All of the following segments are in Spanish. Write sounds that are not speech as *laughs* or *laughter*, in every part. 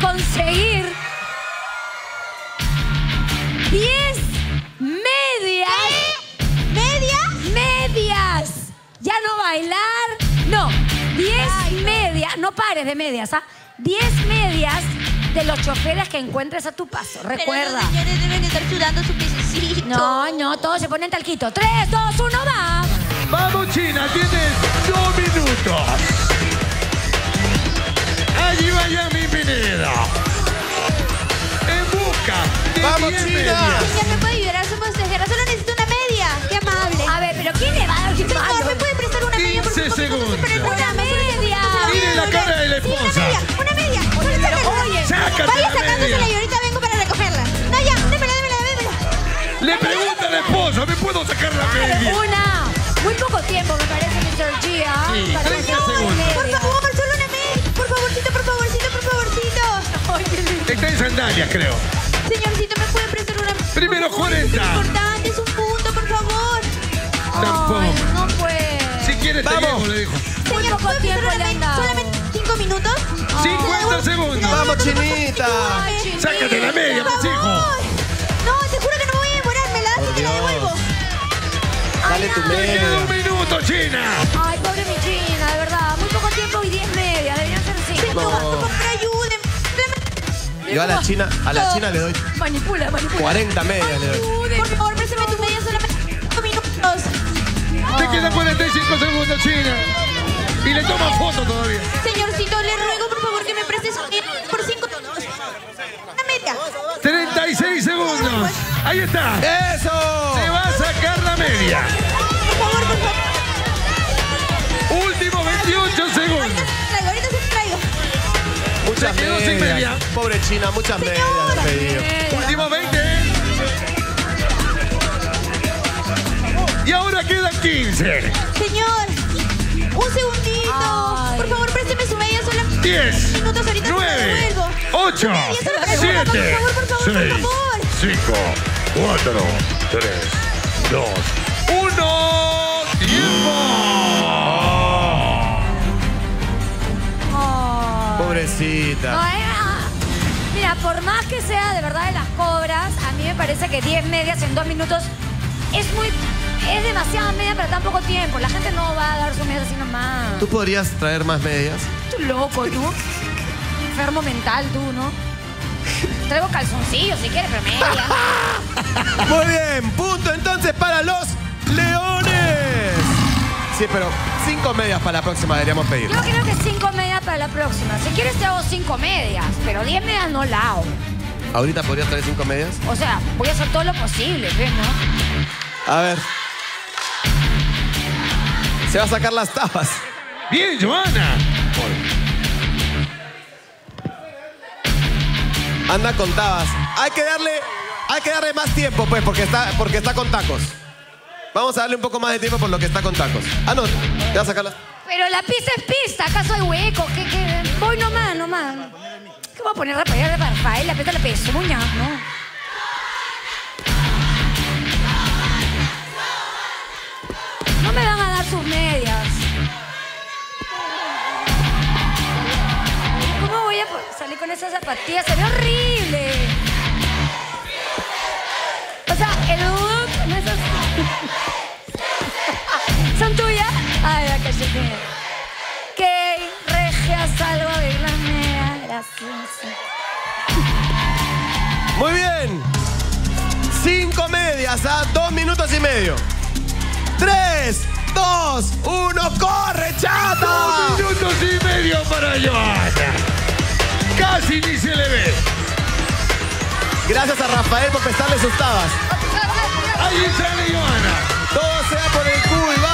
conseguir 10 medias. ¿Media? Medias. Ya no bailar. No, 10 medias. No pares de medias, ¿ah? 10 medias de los choferes que encuentres a tu paso. Recuerda. Pero los señores deben estar sudando su piececito. No, no, todos se ponen talquito. 3, 2, 1, va. Vamos, China, tienes dos minutos. Allí vaya mi Pineda. En busca de Vamos, 10 China. medias. Señor, ¿me puede ayudar? Somos tejeras. Solo necesito una media. Qué amable. A ver, pero ¿quién le va a dar Señor, mano? ¿me puede prestar una media? por 15 favor? Estamos segundos. Una media. Mire la cara de la Sí, una esposa. media. Una media. Oye, Sácate Vaya la sacándosela y ahorita vengo para recogerla. No, ya. Démela, démela, démela. Le pregunta a la esposa, ¿me puedo sacar la media? Una. Muy poco tiempo, me parece, Mr. G. ¿ah? Sí, Para 30 una segundos. Está en sandalias, creo. Señorcito, ¿me puede prestar una Primero Por favor, es 40. importante, es un punto, por favor. Tampoco. Ay, no puede. Si quieres te Vamos. llevo, le dijo. Muy Señor, poco ¿puede prestar tiempo una le han media? dado. ¿Solamente cinco minutos? 50 segundos. Vamos, Chinita. Ay, chinita. Sácate la media, Por favor. No, te juro que no voy a demorármela. Por Así te la Dios. devuelvo. Dale tu Te queda un minuto, China. Ay, pobre mi China, de verdad. Muy poco tiempo y 10 medias. Deberían ser 5. Señor, por favor, ayúdenme. Yo a la China, a la China le doy Manipula, manipula. 40 medias. Le doy. Por favor, préstame tu media solamente cinco minutos. Te quedan 45 segundos, China. Y le toma foto todavía. Señorcito, le ruego por favor que me preste su media por cinco minutos. Una media. 36 segundos. Ahí está. ¡Eso! Se va a sacar la media. Muchas Se quedó sin media. Pobre China, muchas medias le he pedido. Último 20. Y ahora quedan 15. Señor, un segundito. Ay. Por favor, présteme su media solamente 10, minutos. Ahorita se la 9, devuelvo. 8, Media, solo para 7, Por favor, por favor, por 6, favor. 5, 4, 3, 2, 1. Pobrecita. No, eh, ah. Mira, por más que sea de verdad de las cobras, a mí me parece que 10 medias en 2 minutos es muy. Es demasiada media para tan poco tiempo. La gente no va a dar su media así nomás. ¿Tú podrías traer más medias? Tú loco, tú. Enfermo mental, tú, ¿no? Traigo calzoncillos si quieres, pero media. *laughs* Muy bien, punto entonces para los leones. Sí, pero cinco medias para la próxima deberíamos pedir. Yo creo que 5 medias para la próxima. Si quieres te hago 5 medias, pero 10 medias no la hago. ¿Ahorita podrías traer cinco medias? O sea, voy a hacer todo lo posible, ¿ves, no? A ver. Se va a sacar las tapas. Bien, Joana. Anda con tabas. Hay que darle, hay que darle más tiempo, pues, porque está, porque está con tacos. Vamos a darle un poco más de tiempo por lo que está con tacos. Ah, no, te va a. Pero la pista es pista, ¿acaso hay hueco? ¿Qué, qué? Voy nomás, nomás. ¿Qué voy a poner a pegar de Rafael? La pista la pezuña, ¿no? No me van a dar sus medias. ¿Cómo voy a salir con esas zapatillas? Se ve horrible. Muy bien. Cinco medias a dos minutos y medio. Tres, dos, uno, corre, chata. Dos minutos y medio para Joana. Casi ni se le ve. Gracias a Rafael por prestarle sus tabas. Ahí sale Joana. Todo sea por el cuy. Vamos, vamos.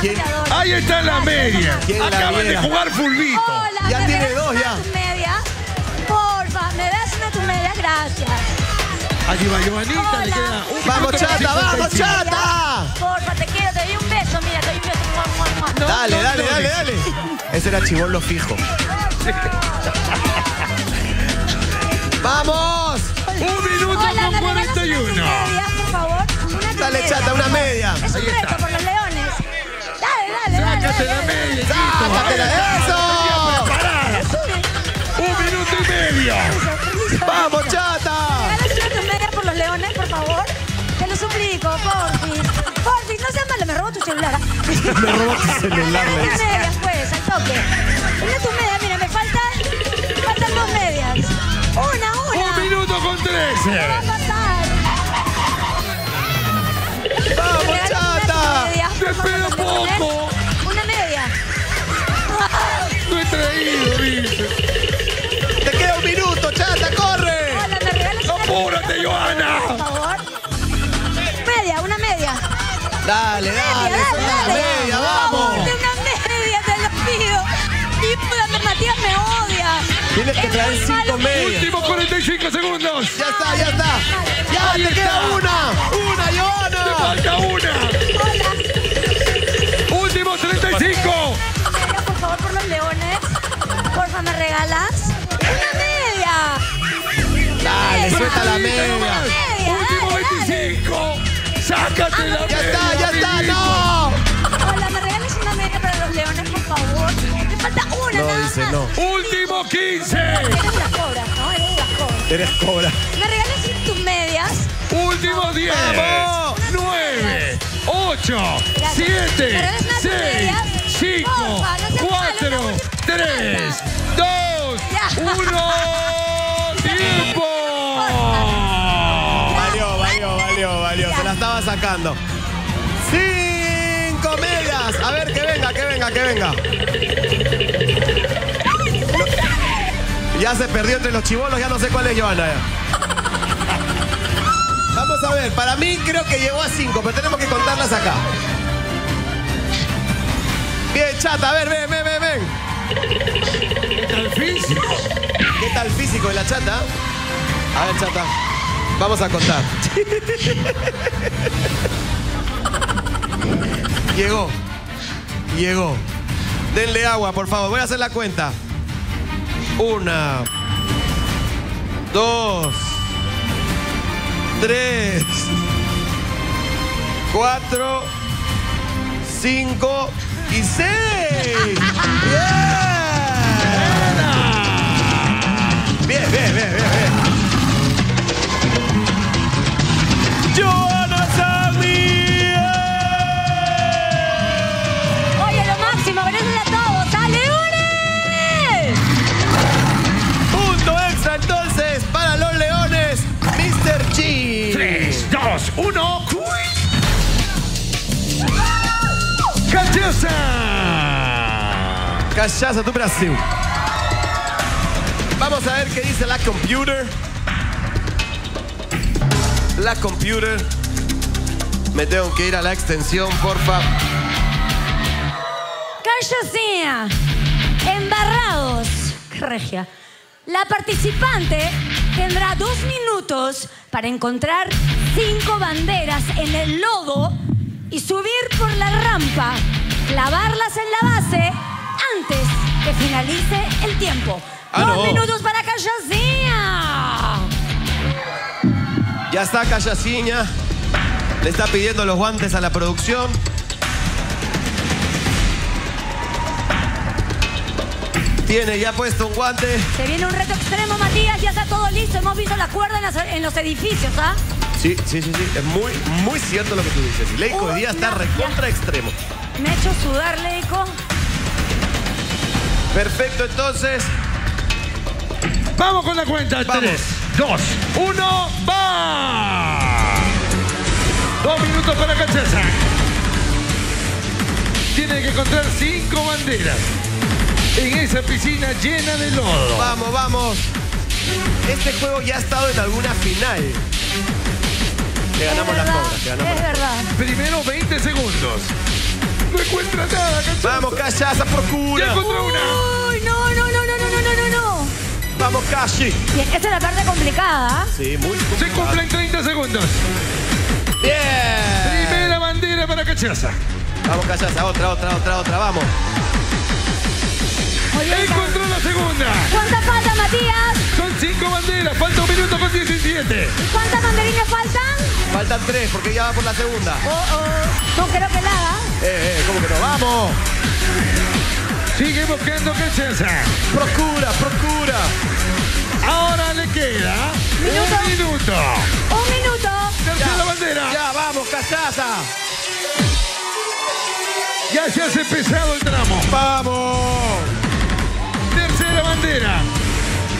¿Quién- te adoro. Ahí está la media. ¿Quién la Acaban de jugar fulbito. Hola, Ya ¿me tiene dos, una ya. de tus medias? Porfa, ¿me das una de tus medias? Gracias. Allí va Joanita, le Hola. queda un Vamos, chata, vamos, 55. chata. Porfa, te quiero, te doy un beso, mira, te doy un beso. Mua, mua, mua. No, Dale, no, dale, no, dale, dale. Ese era chivolo fijo. *laughs* ¡Vamos! Un minuto Hola, con ¿me regalas una de tus 41. medias, por favor? media. Es un reto por los leones. Media. ¡Sácatela! ¡Eso! Preparada. Un minuto y medio. ¡Vamos, chata! Regálame tus medias por los leones, por favor. Te lo suplico, porfis. Porfis, no seas malo, me robó tu celular. Me robó tu celular, Dame le tus dice. medias, pues, al toque. Tus medias, mira, me faltan, faltan dos medias. Una, una. Un minuto con ¿Qué Dale, Media, dale, dale, una dale. media, Por vamos. favor, de una media, te lo pido. Ayúdame, Matías me odia. Tienes que Es traer cinco medias. Últimos 45 segundos. Ya está, ya está. Ya, Ahí te queda está. una. Una, Te Johanna. falta una. Hola. Últimos 35. Media, por favor, por los leones. Porfa, ¿me regalas? Una media. Dale, Media. suelta la media. Media, Último dale, dale. 25. Sácate la Ya está, ya está, no. Hola, ¿me regalas una media para los leones, por favor? Me falta una No, nada dice más. no. Último 15. Eres las cobras, ¿no? Eres las cobras. Eres cobra. ¿Me regalas tus medias? Último 10. ¡Vamos! 9, 8, Gracias. 7, ¿Me regalas unas 6, medias? 5, Porfa, no seas malo, 4, no, 3, 2, Ya. 1. *laughs* ¡Tiempo! Sacando. Cinco medias. A ver, que venga, que venga, que venga. Ya se perdió entre los chivolos, ya no sé cuál es ya. Vamos a ver, para mí creo que llegó a cinco, pero tenemos que contarlas acá. Bien, chata, a ver, ven, ven, ven, ven. El físico. ¿Qué tal físico de la chata? A ver, chata. Vamos a contar. Llegó. Llegó. Denle agua, por favor. Voy a hacer la cuenta. Una. Dos. Tres. Cuatro. Cinco. Y seis. *laughs* ¡Cachaza! Cachaza tu Brasil. Vamos a ver qué dice la computer. La computer. Me tengo que ir a la extensión, porfa. Callosía. Embarrados. Regia. La participante tendrá dos minutos para encontrar cinco banderas en el lodo y subir por la rampa, clavarlas en la base antes que finalice el tiempo. Ah, dos no. minutos para Callosía. Ya está Cachaciña. Le está pidiendo los guantes a la producción. Tiene ya puesto un guante. Se viene un reto extremo, Matías. Ya está todo listo. Hemos visto la cuerda en, las- en los edificios, ¿ah? Sí, sí, sí, sí. Es muy, muy cierto lo que tú dices. Leico hoy día está recontra extremo. Me he hecho sudar, Leico. Perfecto, entonces. Vamos con la cuenta. Vamos. 3, 2, 1. ¡Va! Dos minutos para Cachaza. Tiene que encontrar cinco banderas en esa piscina llena de lodo. Vamos, vamos. Este juego ya ha estado en alguna final. Que ganamos las cobras, es las verdad. Primero 20 segundos. No encuentra nada, Cachaza. Vamos, Cachaza, Ya procura. encontró una. Uy, no, no, no, no, no, no, no, no, no. Vamos, Cashi. Bien, esta es la parte complicada. ¿ah? Sí, muy Se complicado. cumplen 30 segundos. Bien. Primera bandera para Cachaza. Vamos, Cachaza, otra, otra, otra, otra, vamos. Oye, Encontró la segunda. ¿Cuántas faltan, Matías? Son cinco banderas. Falta un minuto con 17. ¿Y cuántas banderines faltan? Faltan tres porque ya va por la segunda. Oh, oh. No creo que la haga. Eh, eh, ¿cómo que no? ¡Vamos! Sigue buscando cachaza. ¡Procura, procura! Ahora le queda Minuto. un minuto. Un minuto. Tercera bandera. ¡Ya, vamos, cachaza! Ya se hace pesado el tramo. ¡Vamos! Bandera.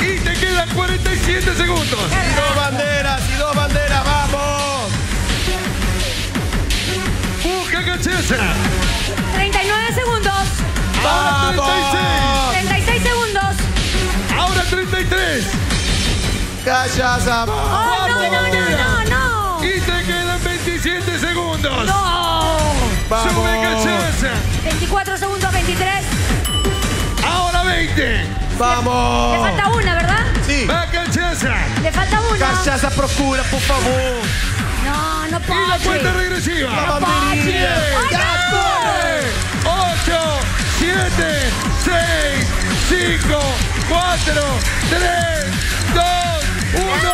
Y te quedan 47 segundos. Y dos banderas, y dos banderas, ¡vamos! Busca cachaza. 39 segundos. Ahora ¡Vamos! 36 segundos. 36. Ahora 33. ¡Cachaza! ¡Oh, no, no, no, no, no! Y te quedan 27 segundos. ¡No! ¡Vamos! Sube cachaza. 24 segundos, 23. Ahora 20. Le ¡Vamos! falta una, ¿verdad? Sí. Va cachaza. Le falta una. Cachaza, procura, por favor. No, no puedo. Y la cuenta regresiva. La banderilla. ¡Ay, no! 8, 7, 6, 5, 4, 3, 2, 1.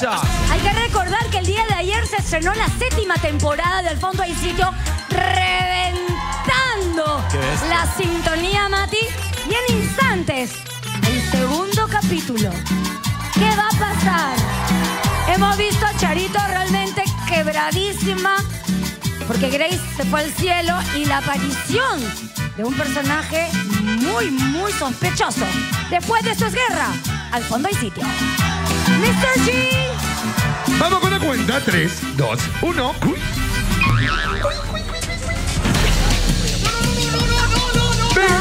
Hay que recordar que el día de ayer se estrenó la séptima temporada del Fondo hay sitio reventando la sintonía, Mati. Y en instantes, el segundo capítulo. ¿Qué va a pasar? Hemos visto a Charito realmente quebradísima porque Grace se fue al cielo y la aparición de un personaje muy, muy sospechoso. Después de eso es guerra. Al fondo hay sitio. Mr. G. Vamos con la cuenta. 3, 2, 1.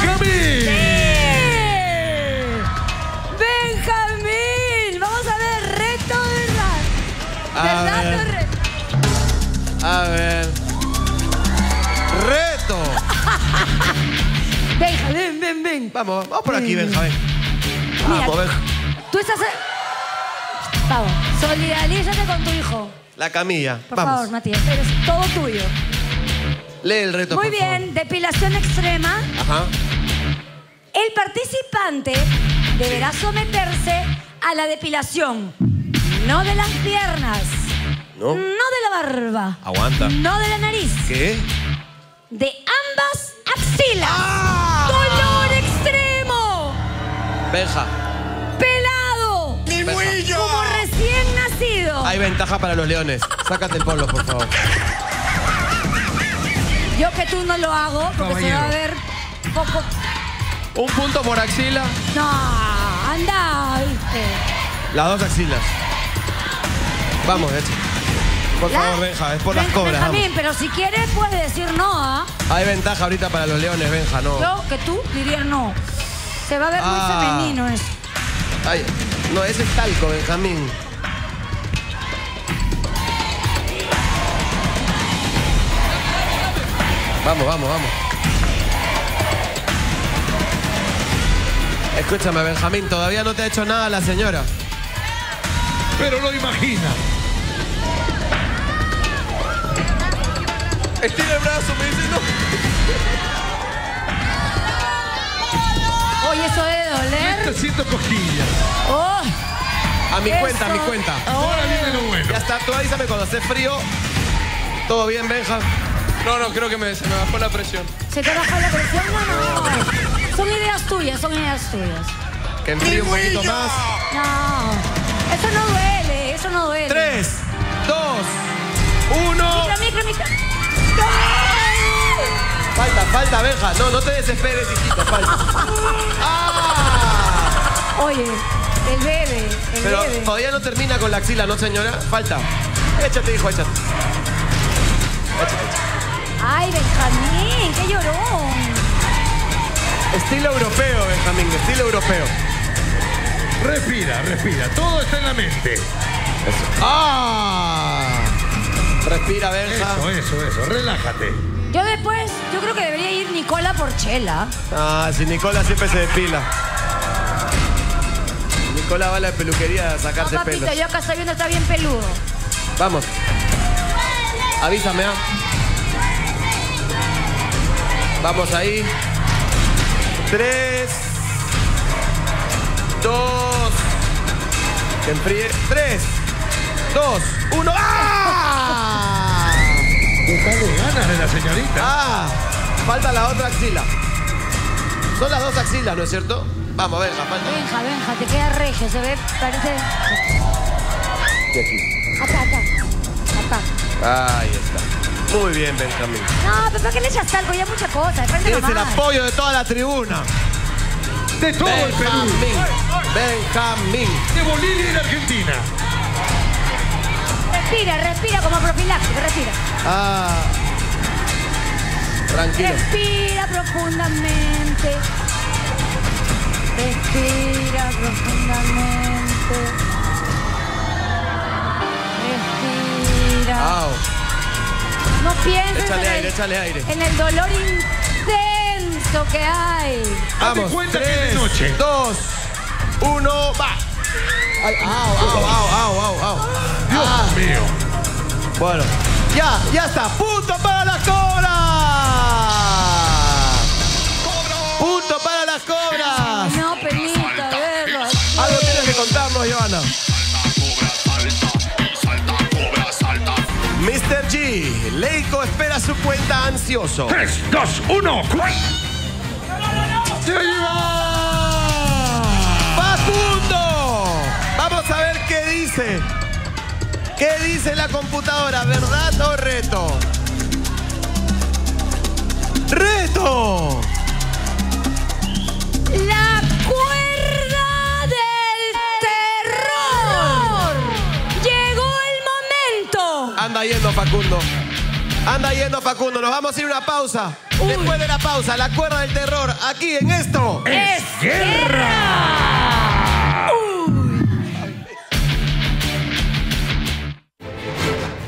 Benjamín. Benjamín. Vamos a ver, reto de rap. A ¿Verdad? ver. ¡Reto! *laughs* Benja, ven, ven, ven. Vamos, vamos por aquí, Benjamín. Mira, Vamos, Benja. Tú estás... Vamos, solidarízate con tu hijo. La camilla. Por Vamos. favor, Matías, eres todo tuyo. Lee el reto, Muy por bien, depilación extrema. Ajá. El participante deberá someterse a la depilación, no de las piernas, ¿No? no de la barba, Aguanta. no de la nariz, ¿Qué? de ambas axilas. ¡Ah! ¡Dolor extremo! Benja, ¡Pelado! Benja. Como recién nacido. Hay ventaja para los leones. Sácate el polo, por favor. Yo que tú no lo hago porque se va a ver poco. Un punto por axila. No, anda, viste. Las dos axilas. Vamos, hecho. Por La- favor, Benja, es por las Ven- cobras. Benjamín, vamos. pero si quieres puedes decir no, ¿ah? Hay ventaja ahorita para los leones, Benja, no. Yo que tú diría no. Se va a ver muy Ah. femenino eso. Ay, no, ese es talco, Benjamín. Vamos, vamos, vamos. Escúchame, Benjamín, todavía no te ha hecho nada la señora. Pero lo imagina. Estira el brazo, me dice no. Oye, eso debe doler. Te siento cosquillas. Oh, A mi Eso. cuenta, a mi cuenta. Ahora viene lo bueno. Ya está, tú avísame cuando esté frío. ¿Todo bien, Benja? No, no, creo que me, se me bajó la presión. ¿se te baja la presión? No, no. Son ideas tuyas, son ideas tuyas. Que enfríe un poquito más. No. Eso no duele, eso no duele. Tres, dos, uno. Micro, micro, micro. Falta, falta, Benja. No, no te desesperes, hijito, falta. ¡Ah! Oye, el bebé, el Pero todavía no termina con la axila, ¿no, señora? Falta. Échate, hijo, échate. Ay, Benjamín, qué llorón. Estilo europeo, Benjamín, estilo europeo. Respira, respira. Todo está en la mente. Eso. ¡Ah! Respira, Benja. Eso, eso, eso. Relájate. Yo después, yo creo que debería ir Nicola Porchela. Ah, si Nicola siempre se depila. Nicola va a la peluquería a No, sacarse papito, pelos. yo acá estoy viendo, está bien peludo. Vamos. Avísame, ¿ah? Vamos ahí. Tres. Dos. Que enfríe. Tres. Dos. Uno. ¡Ah! Dale ganas de la señorita. ¡Ah! Falta la otra axila. Son las dos axilas, ¿no es cierto? Vamos a ver, la falta. Benja, Benja, te queda regio, se ve, parece... Y aquí. Acá, acá, acá. Ahí está. Muy bien, Benjamín. No, pero ¿para qué le echas talco? Ya mucha cosa, de frente Es el nomás. apoyo de toda la tribuna. De todo el Perú. Benjamín. Benjamín. De Bolivia y de Argentina. Respira, respira como profiláctico, respira. Ah. Tranquilo. Respira profundamente. Respira profundamente. Respira. Au. No pienses Échale en, aire, el, échale aire. en el dolor intenso que hay. Vamos. cuenta que es de Tres, noche. dos, uno, va. Ay, au, au, au, au, au, au. Dios Ah, mío. bueno. Ya, ya está. Punto Mr. G, Leico espera su cuenta ansioso. 3, 2, 1. ¡Se lleva! ¡Facundo! Vamos a ver qué dice. ¿Qué dice la computadora? ¿Verdad o reto? ¡Reto! La Facundo. Anda yendo Facundo. Nos vamos a ir a una pausa. Después de la pausa, la cuerda del terror. Aquí en esto. Es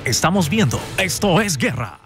Estamos viendo Esto es Guerra.